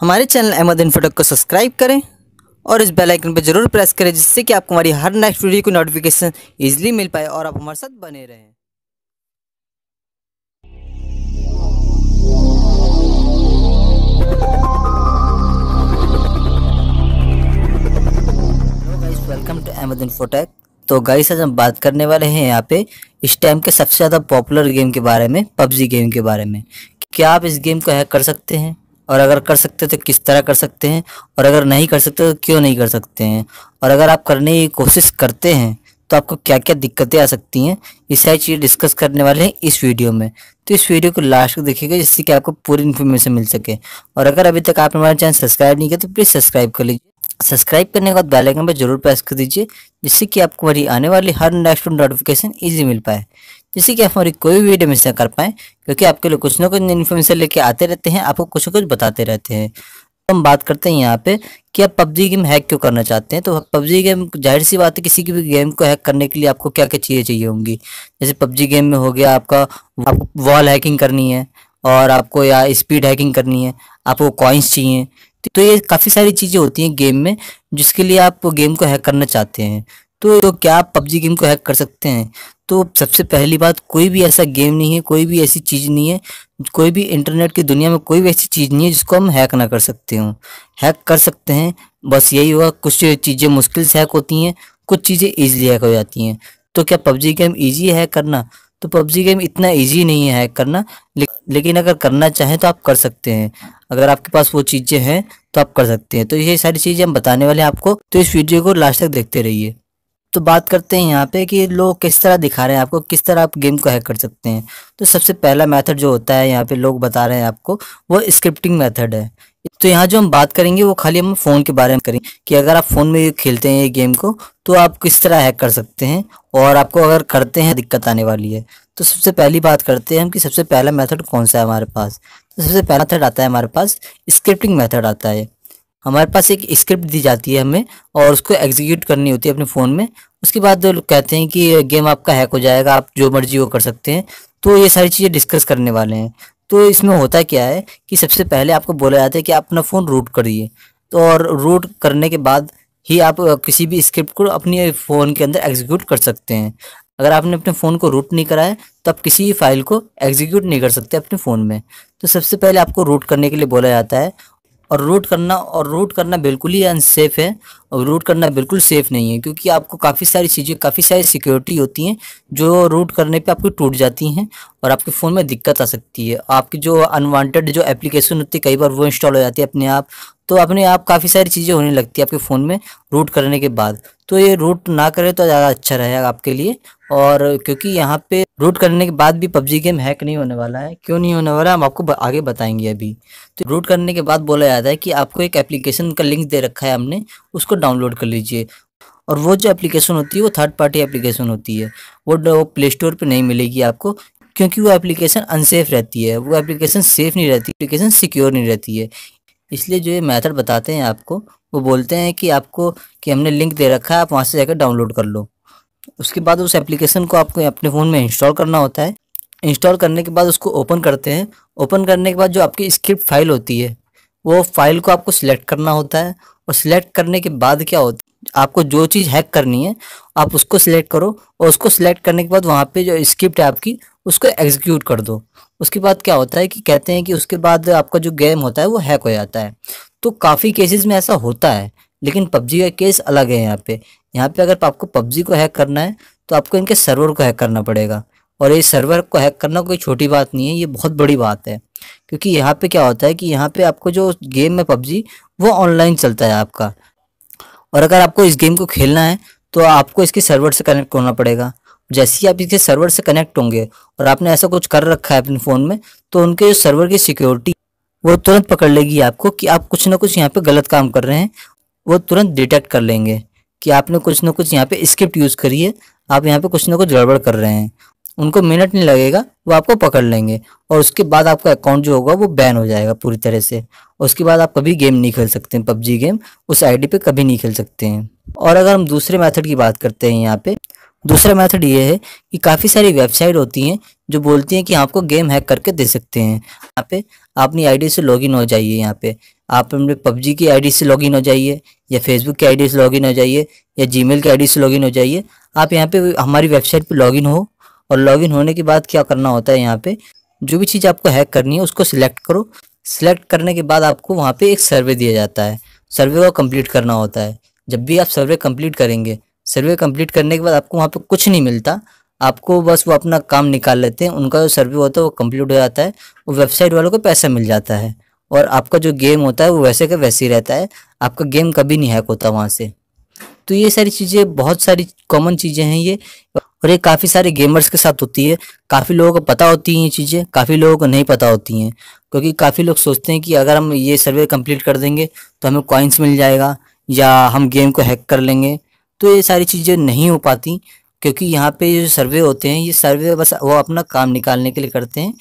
हमारे channel Ahmad infotech को subscribe करें और इस बेल आइकन पर ज़रूर प्रेस करें जिससे कि आपको हमारी हर नेक्स्ट वीडियो की नोटिफिकेशन इजीली मिल पाए और आप हमारे साथ बने रहें। वेलकम टू अहमद इन्फोटेक तो गाइस आज हम बात करने वाले हैं यहाँ पे इस टाइम के सबसे ज़्यादा पॉपुलर गेम के बारे में, पबजी गेम के बारे में। क्या आप इस गेम को हैक कर सकते हैं? और अगर कर सकते तो किस तरह कर सकते हैं? और अगर नहीं कर सकते तो क्यों नहीं कर सकते हैं? और अगर आप करने की कोशिश करते हैं तो आपको क्या क्या दिक्कतें आ सकती हैं? ये सारी चीज़ें डिस्कस करने वाले हैं इस वीडियो में। तो इस वीडियो को लास्ट को देखिएगा, जिससे कि आपको पूरी इन्फॉर्मेशन मिल सके। और अगर अभी तक आपने हमारा चैनल सब्सक्राइब नहीं किया तो प्लीज़ सब्सक्राइब कर लीजिए। सब्सक्राइब करने के बाद बेल आइकन पर ज़रूर प्रेस कर दीजिए, जिससे कि आपको हमारी आने वाली हर नेक्स्ट नोटिफिकेशन ईजी मिल पाए। जिससे कि आप हमारी कोई भी वीडियो मिस ना कर पाएँ, क्योंकि आपके लिए कुछ ना कुछ इन्फॉर्मेशन लेके आते रहते हैं, आपको कुछ ना कुछ बताते रहते हैं। हम बात करते हैं यहाँ पे कि आप पबजी गेम हैक क्यों करना चाहते हैं? तो पबजी गेम ज़ाहिर सी बात है, किसी की भी गेम को हैक करने के लिए आपको क्या क्या चीज़ें चाहिए होंगी? जैसे पबजी गेम में हो गया आपका आपको वॉल हैकिंग करनी है, और आपको या स्पीड हैकिंग करनी है, आपको कॉइन्स चाहिए। तो ये काफ़ी सारी चीज़ें होती हैं गेम में, जिसके लिए आप गेम को हैक करना चाहते हैं। तो, तो क्या आप पबजी गेम को हैक कर सकते हैं? तो सबसे पहली बात कोई भी ऐसा गेम नहीं है कोई भी ऐसी चीज़ नहीं है कोई भी इंटरनेट की दुनिया में कोई भी ऐसी चीज़ नहीं है जिसको हम हैक ना कर सकते हो। हैक कर सकते हैं बस यही होगा कुछ चीज़ें मुश्किल से हैक होती हैं कुछ चीज़ें ईजिली हैक हो जाती हैं। तो क्या पबजी गेम ईजी है हैक करना? तो पबजी गेम इतना ईजी नहीं है हैक करना ले, लेकिन अगर करना चाहें तो आप कर सकते हैं। अगर आपके पास वो चीज़ें हैं तो आप कर सकते हैं। तो ये सारी चीज़ें हम बताने वाले हैं आपको तो इस वीडियो को लास्ट तक देखते रहिए। तो बात करते हैं यहाँ पे कि लोग किस तरह दिखा रहे हैं आपको, किस तरह आप गेम को हैक कर सकते हैं। तो सबसे पहला मेथड जो होता है, यहाँ पे लोग बता रहे हैं आपको, वो स्क्रिप्टिंग मेथड है। तो यहाँ जो हम बात करेंगे, वो खाली हम फ़ोन के बारे में करेंगे कि अगर आप फ़ोन में खेलते हैं ये गेम को तो आप किस तरह हैक कर सकते हैं और आपको अगर करते हैं, दिक्कत आने वाली है। तो सबसे पहली बात करते हैं हम कि सबसे पहला मेथड कौन सा है हमारे पास? तो सबसे पहला मेथड आता है हमारे पास स्क्रिप्टिंग मेथड आता है। हमारे पास एक स्क्रिप्ट दी जाती है हमें और उसको एग्जीक्यूट करनी होती है अपने फ़ोन में उसके बाद कहते हैं कि गेम आपका हैक हो जाएगा, आप जो मर्ज़ी वो कर सकते हैं। तो ये सारी चीज़ें डिस्कस करने वाले हैं। तो इसमें होता क्या है कि सबसे पहले आपको बोला जाता है कि आप अपना फ़ोन रूट करिए। तो और रूट करने के बाद ही आप किसी भी स्क्रिप्ट को अपने फ़ोन के अंदर एग्जीक्यूट कर सकते हैं। अगर आपने अपने फ़ोन को रूट नहीं कराया तो आप किसी भी फ़ाइल को एग्जीक्यूट नहीं कर सकते अपने फ़ोन में। तो सबसे पहले आपको रूट करने के लिए बोला जाता है और रूट करना, और रूट करना बिल्कुल ही अनसेफ है और रूट करना बिल्कुल सेफ़ नहीं है क्योंकि आपको काफ़ी सारी चीज़ें, काफ़ी सारी सिक्योरिटी होती हैं जो रूट करने पे आपको टूट जाती हैं और आपके फ़ोन में दिक्कत आ सकती है। आपकी जो अनवांटेड जो एप्लीकेशन होती है, कई बार वो इंस्टॉल हो जाती है अपने आप तो अपने आप काफ़ी सारी चीज़ें होने लगती है आपके फ़ोन में रूट करने के बाद। तो ये रूट ना करें तो ज़्यादा अच्छा रहेगा आपके लिए। और क्योंकि यहाँ पे रूट करने के बाद भी पबजी गेम हैक नहीं होने वाला है। क्यों नहीं होने वाला? है हम आपको आगे बताएँगे अभी। तो रूट करने के बाद बोला जाता है कि आपको एक एप्लीकेशन का लिंक दे रखा है हमने, उसको डाउनलोड कर लीजिए। और वो जो एप्लीकेशन होती है, वो थर्ड पार्टी एप्लीकेशन होती है। वो प्ले स्टोर पर नहीं मिलेगी आपको, क्योंकि वो एप्लीकेशन अनसेफ रहती है। वो एप्लीकेशन सेफ़ नहीं रहती एप्लीकेशन सिक्योर नहीं रहती है। इसलिए जो ये मेथड बताते हैं आपको, वो बोलते हैं कि आपको, कि हमने लिंक दे रखा है, आप वहाँ से जाकर डाउनलोड कर लो। उसके बाद उस एप्लीकेशन को आपको अपने फ़ोन में इंस्टॉल करना होता है। इंस्टॉल करने के बाद उसको ओपन करते हैं। ओपन करने के बाद जो आपकी स्क्रिप्ट फ़ाइल होती है, वो फ़ाइल को आपको सिलेक्ट करना होता है। और सिलेक्ट करने के बाद क्या होता है आपको जो चीज़ हैक करनी है, आप उसको सिलेक्ट करो और उसको सिलेक्ट करने के बाद वहाँ पे जो स्क्रिप्ट है आपकी, उसको एग्जीक्यूट कर दो। उसके बाद क्या होता है कि कहते हैं कि उसके बाद आपका जो गेम होता है वो हैक हो जाता है। तो काफ़ी केसेस में ऐसा होता है, लेकिन पबजी का केस अलग है यहाँ पे। यहाँ पे अगर आपको पबजी को हैक करना है तो आपको इनके सर्वर को हैक करना पड़ेगा। और ये सर्वर को हैक करना कोई छोटी बात नहीं है, ये बहुत बड़ी बात है। क्योंकि यहाँ पे क्या होता है कि यहाँ पे आपको जो गेम है पबजी, वो ऑनलाइन चलता है आपका। और अगर आपको इस गेम को खेलना है तो आपको इसके सर्वर से कनेक्ट होना पड़ेगा। जैसे ही आप इसके सर्वर से कनेक्ट होंगे और आपने ऐसा कुछ कर रखा है अपने फ़ोन में तो उनके जो सर्वर की सिक्योरिटी वो तुरंत पकड़ लेगी आपको कि आप कुछ ना कुछ यहाँ पे गलत काम कर रहे हैं। वो तुरंत डिटेक्ट कर लेंगे कि आपने कुछ ना कुछ यहाँ पे स्क्रिप्ट यूज़ करी है, आप यहाँ पे कुछ ना कुछ गड़बड़ कर रहे हैं। उनको मिनट नहीं लगेगा, वो आपको पकड़ लेंगे और उसके बाद आपका अकाउंट जो होगा वो बैन हो जाएगा पूरी तरह से। उसके बाद आप कभी गेम नहीं खेल सकते हैं, पबजी गेम उस आईडी पे कभी नहीं खेल सकते हैं। और अगर हम दूसरे मेथड की बात करते हैं यहाँ पे, दूसरा मेथड ये है कि काफ़ी सारी वेबसाइट होती हैं जो बोलती हैं कि आपको गेम हैक करके दे सकते हैं। यहाँ पे अपनी आईडी से लॉगिन हो जाइए यहाँ पे। आप अपने पबजी की आईडी से लॉगिन हो जाइए या फेसबुक की आईडी से लॉगिन हो जाइए या जीमेल की आईडी से लॉगिन हो जाइए। आप यहाँ पे हमारी वेबसाइट पे लॉगिन हो और लॉगिन होने के बाद क्या करना होता है यहाँ पे? जो भी चीज़ आपको हैक करनी है, उसको सिलेक्ट करो। सिलेक्ट करने के बाद आपको वहाँ पे एक सर्वे दिया जाता है। सर्वे को कंप्लीट करना होता है। जब भी आप सर्वे कंप्लीट करेंगे सर्वे कंप्लीट करने के बाद आपको वहाँ पे कुछ नहीं मिलता। आपको बस वो अपना काम निकाल लेते हैं। उनका जो सर्वे होता है वो कंप्लीट हो जाता है। वो वेबसाइट वालों को पैसा मिल जाता है। और आपका जो गेम होता है वो वैसे का वैसे ही रहता है। आपका गेम कभी नहीं हैक होता वहाँ से। तो ये सारी चीज़ें, बहुत सारी कॉमन चीज़ें हैं ये। और ये काफ़ी सारे गेमर्स के साथ होती है। काफ़ी लोगों को पता होती हैं ये चीज़ें, काफ़ी लोगों को नहीं पता होती हैं। क्योंकि काफ़ी लोग सोचते हैं कि अगर हम ये सर्वे कंप्लीट कर देंगे तो हमें कॉइन्स मिल जाएगा या हम गेम को हैक कर लेंगे। तो ये सारी चीज़ें नहीं हो पाती, क्योंकि यहाँ पे जो सर्वे होते हैं, ये सर्वे बस वो अपना काम निकालने के लिए करते हैं।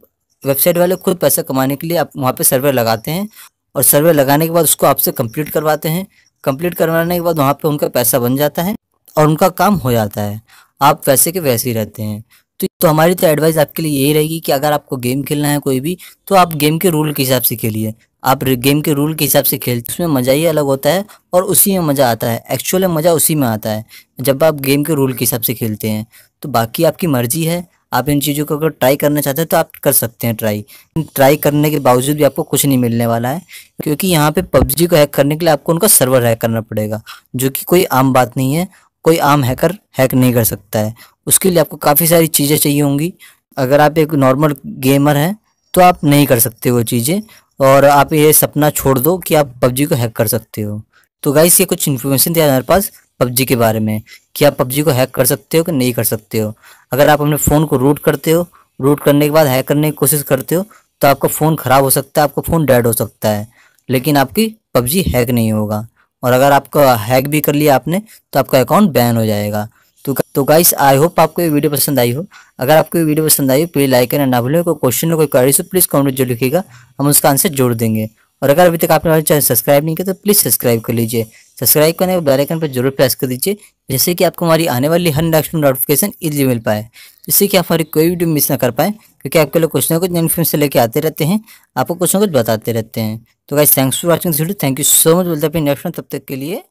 वेबसाइट वाले खुद पैसा कमाने के लिए आप वहाँ पे सर्वे लगाते हैं और सर्वे लगाने के बाद उसको आपसे कंप्लीट करवाते हैं। कंप्लीट करवाने के बाद वहाँ पे उनका पैसा बन जाता है और उनका काम हो जाता है। आप वैसे के वैसे ही रहते हैं। तो, तो हमारी तो एडवाइस आपके लिए यही रहेगी कि अगर आपको गेम खेलना है कोई भी तो आप गेम के रूल के हिसाब से खेलिए। आप गेम के रूल के हिसाब से खेलते उसमें मज़ा ही अलग होता है और उसी में मज़ा आता है। एक्चुअल मज़ा उसी में आता है जब आप गेम के रूल के हिसाब से खेलते हैं। तो बाकी आपकी मर्ज़ी है आप इन चीज़ों को अगर ट्राई करना चाहते हैं तो आप कर सकते हैं ट्राई ट्राई करने के बावजूद भी आपको कुछ नहीं मिलने वाला है क्योंकि यहाँ पे पबजी को हैक करने के लिए आपको उनका सर्वर हैक करना पड़ेगा जो कि कोई आम बात नहीं है। कोई आम हैकर हैक नहीं कर सकता है। उसके लिए आपको काफ़ी सारी चीज़ें चाहिए होंगी। अगर आप एक नॉर्मल गेमर हैं तो आप नहीं कर सकते वो चीज़ें। और आप ये सपना छोड़ दो कि आप पबजी को हैक कर सकते हो। तो गाइस ये कुछ इन्फॉर्मेशन दिया हमारे पास पबजी के बारे में, कि आप पबजी को हैक कर सकते हो कि नहीं कर सकते हो। अगर आप अपने फ़ोन को रूट करते हो रूट करने के बाद हैक करने की कोशिश करते हो तो आपका फ़ोन ख़राब हो सकता है, आपका फ़ोन डेड हो सकता है। लेकिन आपकी पबजी हैक नहीं होगा। और अगर आपका हैक भी कर लिया आपने तो आपका अकाउंट बैन हो जाएगा। तो तो गाइस आई होप आपको ये वीडियो पसंद आई हो। अगर आपको ये वीडियो पसंद आई हो प्लीज़ लाइक करना ना भूलें कोई क्वेश्चन कोई क्वेरी हो प्लीज़ कमेंट जो लिखेगा हम उसका आंसर जोड़ देंगे। और अगर अभी तक आपने हमारे चैनल सब्सक्राइब नहीं किया तो प्लीज़ सब्सक्राइब कर लीजिए। सब्सक्राइब करने के बेल आइकन पर ज़रूर प्रेस कर दीजिए जैसे कि आपको हमारी आने वाली हर नेक्स्ट नोटिफिकेशन इजीली मिल पाए। जिससे कि आप हमारी कोई वीडियो मिस ना कर पाए, क्योंकि आपके लोग कुछ ना कुछ इन्फॉर्मेशन लेके आते रहते हैं, आपको कुछ ना कुछ बताते रहते हैं। तो guys thanks for watching this video thank you so much बोलते हैं नेक्स्ट तब तक के लिए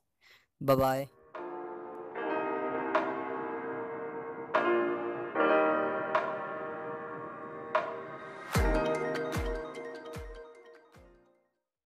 बाय